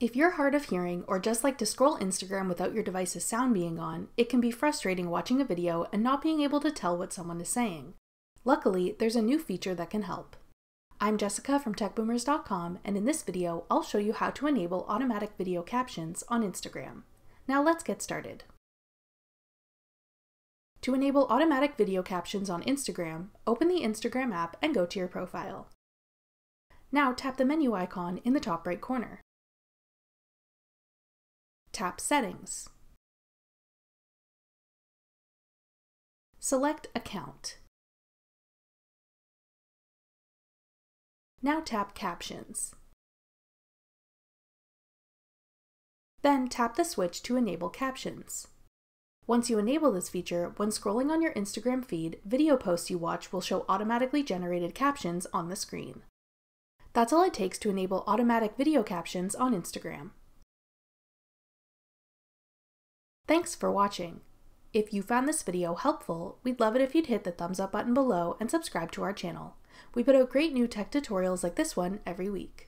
If you're hard of hearing or just like to scroll Instagram without your device's sound being on, it can be frustrating watching a video and not being able to tell what someone is saying. Luckily, there's a new feature that can help. I'm Jessica from techboomers.com and in this video, I'll show you how to enable automatic video captions on Instagram. Now let's get started. To enable automatic video captions on Instagram, open the Instagram app and go to your profile. Now tap the menu icon in the top right corner. Tap Settings. Select Account. Now tap Captions. Then tap the switch to enable captions. Once you enable this feature, when scrolling on your Instagram feed, video posts you watch will show automatically generated captions on the screen. That's all it takes to enable automatic video captions on Instagram. Thanks for watching. If you found this video helpful, we'd love it if you'd hit the thumbs up button below and subscribe to our channel. We put out great new tech tutorials like this one every week.